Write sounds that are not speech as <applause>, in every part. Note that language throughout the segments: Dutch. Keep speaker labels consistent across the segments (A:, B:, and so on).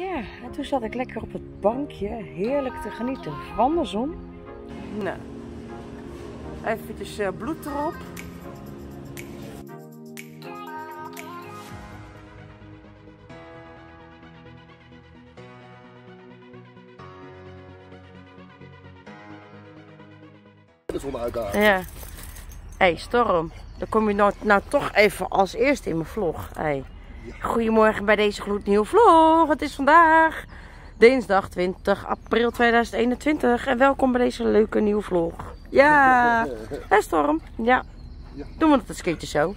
A: Ja, en toen zat ik lekker op het bankje, heerlijk te genieten van de zon. Nou, even uh, bloed erop. Ja. Hé, hey, Storm. Dan kom je nou, nou toch even als eerste in mijn vlog. Hey. Goedemorgen bij deze gloednieuwe vlog. Het is vandaag dinsdag 20 april 2021. En welkom bij deze leuke nieuwe vlog. Ja, <laughs> hè Storm? Ja. Doen we het eens keertje zo.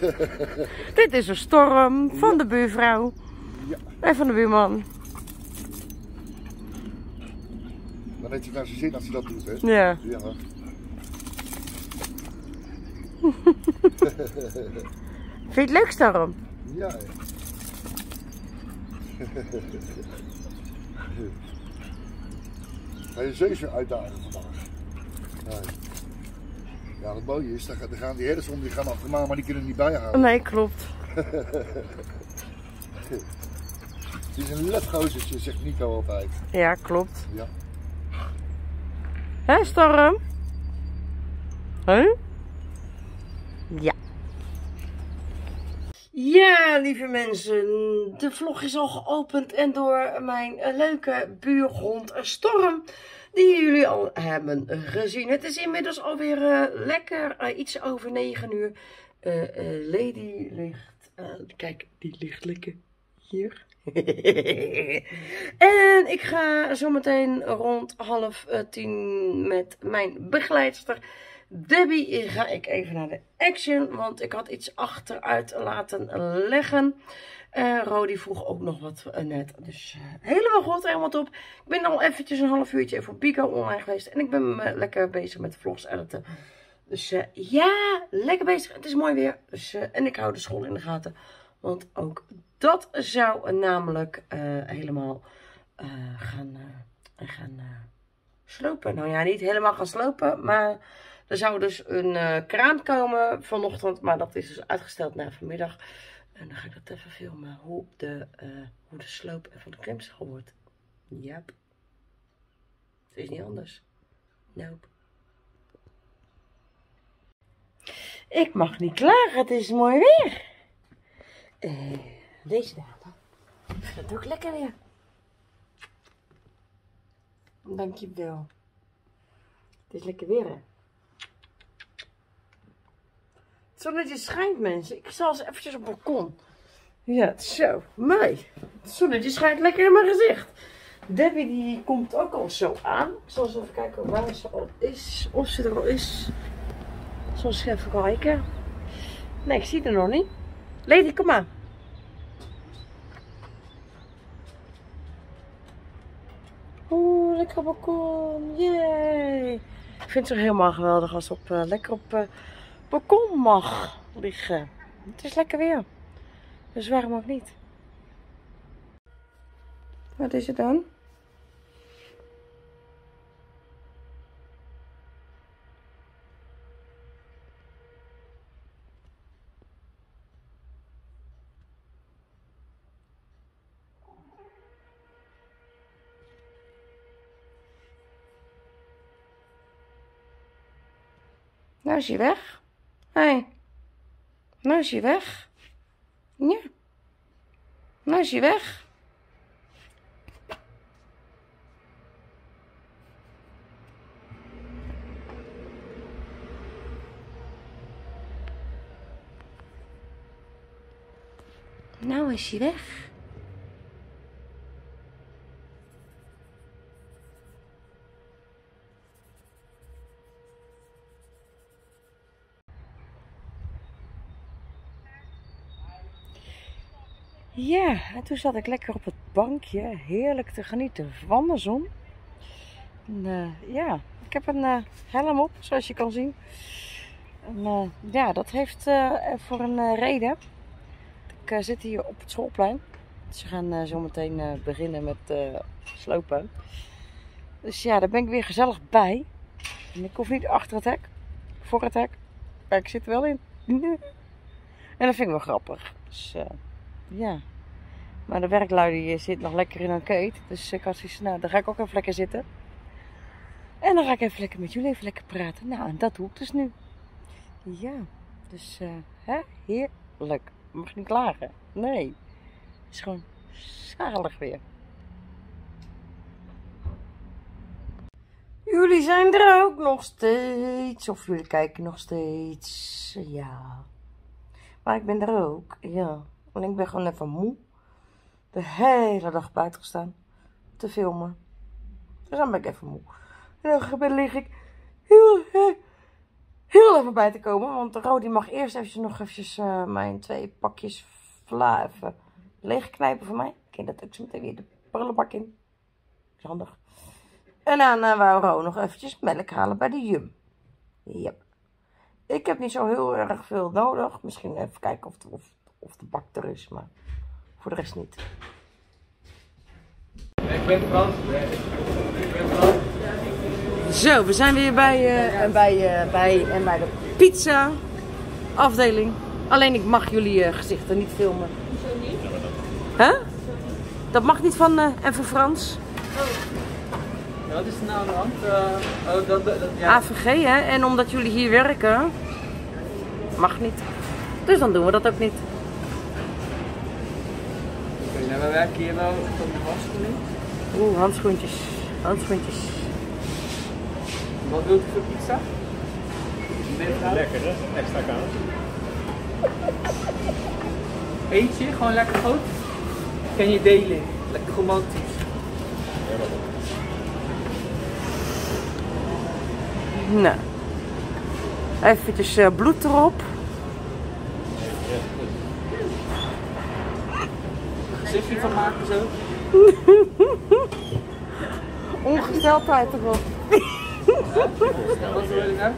A: <laughs> Dit is een storm van de buurvrouw. En van de buurman.
B: Dan weet je naar zijn zin als hij dat doet, hè?
A: Ja.
B: ja. <laughs>
A: Vind je het leuk, Storm?
B: Ja. <laughs> Ga je zeus weer uitdagen vandaag? Ja. ja, wat mooie is, dan gaan die herders om, die gaan achter maar die kunnen niet bijhouden.
A: Nee, klopt. <laughs>
B: Het is een letgozertje, zegt Nico altijd.
A: Ja, klopt.
B: Ja.
A: Hé, Storm? Huh? Ja. Ja, lieve mensen. De vlog is al geopend en door mijn leuke buurhond Storm. Die jullie al hebben gezien. Het is inmiddels alweer uh, lekker iets over 9 uur. Lady ligt... kijk, die ligt lekker hier. <laughs> en ik ga zometeen rond half tien met mijn begeleidster Debbie ga ik even naar de Action, want ik had iets achteruit laten leggen. Uh, Rodi vroeg ook nog wat uh, net, dus uh, helemaal goed, helemaal top. Ik ben al eventjes een half uurtje voor Pico online geweest en ik ben lekker bezig met vlogs editen. Dus ja, lekker bezig, het is mooi weer. Dus, en ik hou de school in de gaten, want ook dat zou namelijk helemaal gaan, gaan slopen. Nou ja, niet helemaal gaan slopen, maar... Er zou dus een uh, kraan komen vanochtend, maar dat is dus uitgesteld naar vanmiddag. En dan ga ik dat even filmen, hoe de, uh, hoe de sloop van de klimschool wordt. Yep. Het is niet anders. Nope. Ik mag niet klagen, het is mooi weer. Uh, deze dame. Dat ik lekker weer. Dankjewel. Het is lekker weer, hè? Het zonnetje schijnt, mensen. Ik zal eens eventjes op het balkon. Ja, zo. Mooi. Het zonnetje schijnt lekker in mijn gezicht. Debbie die komt ook al zo aan. Ik zal eens even kijken waar ze al is. Of ze er al is. Ik zal eens even kijken. Nee, ik zie er nog niet. Lady, kom maar. Oeh, lekker balkon. Yay. Ik vind het zo helemaal geweldig als op, uh, lekker op... Uh, balkon mag liggen. Het is lekker weer. Dus waarom ook niet? Wat is het dan? Nou is hij weg. Hey. Nou is hij weg. Ja. Nou is hij weg. Nou is hij weg. Ja, en toen zat ik lekker op het bankje, heerlijk te genieten van de zon. En, uh, ja, ik heb een uh, helm op, zoals je kan zien. En, uh, ja, dat heeft voor een reden. Ik zit hier op het schoolplein. Ze gaan zo meteen beginnen met slopen. Dus ja, daar ben ik weer gezellig bij. En ik hoef niet achter het hek, voor het hek, maar ik zit er wel in. <laughs> en dat vind ik wel grappig. Dus ja, Maar de werklui die zit nog lekker in een keet. Dus ik had zoiets, nou, daar ga ik ook even lekker zitten. En dan ga ik even lekker met jullie even lekker praten. Nou, en dat doe dus nu. Ja, dus eh, hè, heerlijk. Mag niet klagen. Nee. Het is gewoon zalig weer. Jullie zijn er ook nog steeds. Of jullie kijken nog steeds. Ja. Maar ik ben er ook. Ja. En ik ben gewoon even moe. De hele dag buiten gestaan. Te filmen. Dus dan ben ik even moe. En dan lig ik heel, heel, heel even bij te komen. Want Rodi mag eerst eventjes nog eventjes uh, mijn twee pakjes vla even leegknijpen voor mij. Ik dat ook zo meteen weer de prullenbak in. is handig. En dan uh, wou Ro nog eventjes melk halen bij de Jum. Yep. Ik heb niet zo heel erg veel nodig. Misschien even kijken of of, of de bak er is, maar voor de rest niet.
C: Ik ben Frans. Ik ben Frans.
A: Zo, we zijn weer bij, uh, en bij, uh, bij, en bij de pizza afdeling. Alleen ik mag jullie uh, gezichten niet filmen.
D: Zo niet?
A: Huh? Dat mag niet van uh, en voor Frans.
C: Ja, wat is er nou aan de hand? Uh, oh, dat, dat, ja.
A: AVG hè, en omdat jullie hier werken, mag niet. Dus dan doen we dat ook niet.
C: Nou we werken hier wel op de handschoenen.
A: Oeh, handschoentjes. Handschoentjes.
C: Wat wilt u voor pizza?
E: Lekker hè? Extra kaas.
C: Eentje, gewoon lekker groot. Kan je delen. Lekker romantisch.
A: Nou. Eventjes uh, bloed erop.
C: Gezichtje van maken zo. <laughs>
A: Ongesteldheid erop.
C: Wat wil je nou?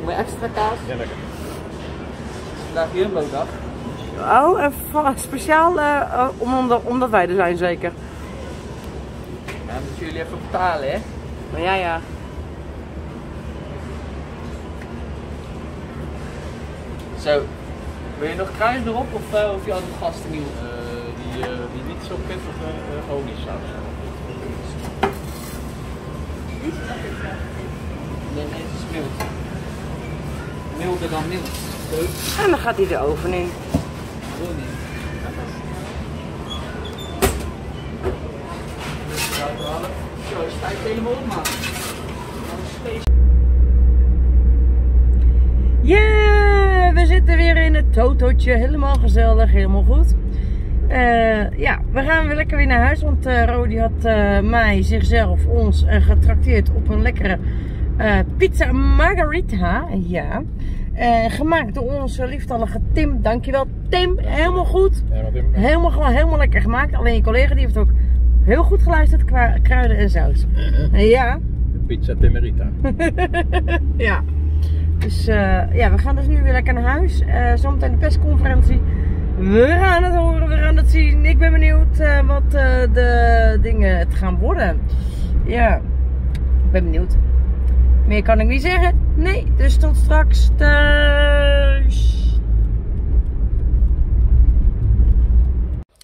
C: Moet je extra kaas?
E: Ja, lekker.
C: Vandaag Jumbo dag.
A: Oh, en speciaal uh, omdat, omdat wij er zijn zeker.
C: Ja, dan moeten jullie even betalen hè.
A: Maar ja, ja.
C: Zo. Wil je nog kruis erop of uh, hoef je al de gasten nieuw?
E: Uh, die, uh, die niet zo pittige uh, oliesaus.
C: Nee, nee, het is mild. Milder dan mild. Zo.
A: En dan gaat hij de oven in.
C: Wil niet. Zo, is tijd helemaal op man.
A: Ja, we zitten weer in het totootje. Helemaal gezellig, helemaal goed. Uh, ja, we gaan weer lekker weer naar huis. Want uh, Rodi had uh, mij, zichzelf, ons getrakteerd op een lekkere pizza margarita. Ja. gemaakt door onze lieftallige Tim. Dankjewel Tim. Helemaal goed. Helemaal, gewoon helemaal lekker gemaakt. Alleen je collega die heeft ook heel goed geluisterd qua kruiden en saus. <laughs> Ja.
E: Pizza Temerita. <laughs>
A: ja. Dus uh, ja, we gaan dus nu weer lekker naar huis. Uh, zometeen de persconferentie. We gaan het horen, we gaan het zien. Ik ben benieuwd uh, wat de dingen het gaan worden. Ja, ik ben benieuwd. Meer kan ik niet zeggen. Nee, dus tot straks thuis.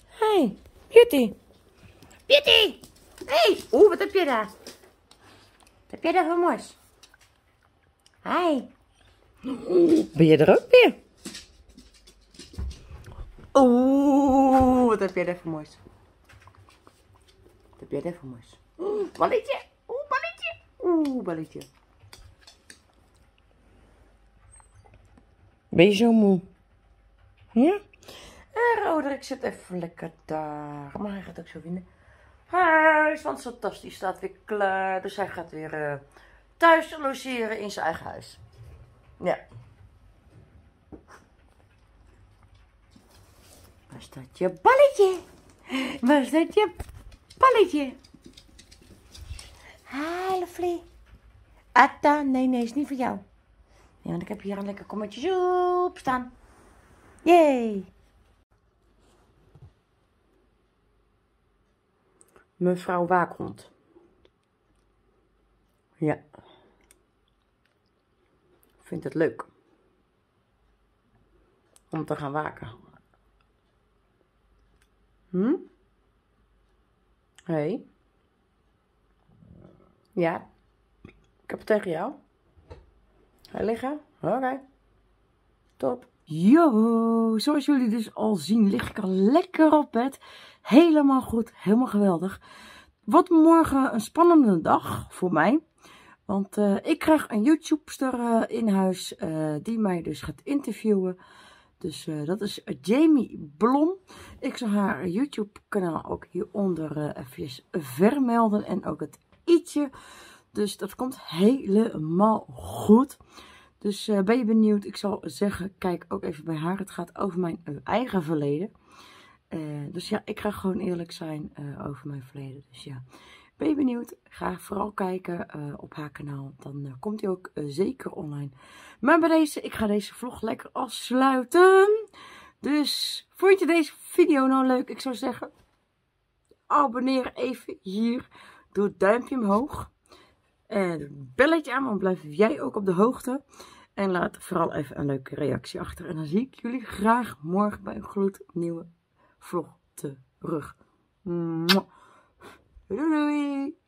A: Hey, Beauty. Beauty! Hey! Oeh, wat heb je daar? Wat heb jij daar voor moois? Hi. Ben je er ook weer? Oeh, wat heb jij daar voor moois? Wat heb jij daar voor moois? Oeh, balletje. Oeh, balletje. Oeh, balletje. Ben je zo moe? Ja? En Roderick zit even lekker daar. Maar hij gaat ook zo vinden. Huis, want die staat weer klaar. Dus hij gaat weer uh, thuis logeren in zijn eigen huis. Ja. Waar staat je balletje? Waar staat je balletje? Hallo Vlie. Atta, nee, nee, is niet voor jou. Nee, want ik heb hier een lekker kommetje soep staan. Yay. Mevrouw Waakhond. Ja. Vindt het leuk. Om te gaan waken. Hm? Hey. Ja. Ik heb het tegen jou. Ga liggen? Oké. Top. Yo, zoals jullie dus al zien, lig ik al lekker op bed. Helemaal goed, helemaal geweldig. Wat morgen een spannende dag voor mij. Want uh, ik krijg een YouTubester uh, in huis uh, die mij dus gaat interviewen. Dus dat is Jamie Blom. Ik zal haar YouTube kanaal ook hieronder even vermelden en ook het i'tje. Dus dat komt helemaal goed. Dus ben je benieuwd? Ik zal zeggen, kijk ook even bij haar. Het gaat over mijn eigen verleden. dus ja, ik ga gewoon eerlijk zijn over mijn verleden. Dus ja, ben je benieuwd? Ga vooral kijken uh, op haar kanaal. Dan uh, komt hij ook uh, zeker online. Maar bij deze, ik ga deze vlog lekker afsluiten. Dus, vond je deze video nou leuk? Ik zou zeggen, abonneer even hier. Doe het duimpje omhoog. En belletje aan, want blijf jij ook op de hoogte. En laat vooral even een leuke reactie achter. En dan zie ik jullie graag morgen bij een gloednieuwe vlog terug. Mwah. Doodoo-doo-wee.